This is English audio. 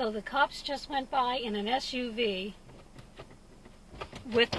So the cops just went by in an SUV with the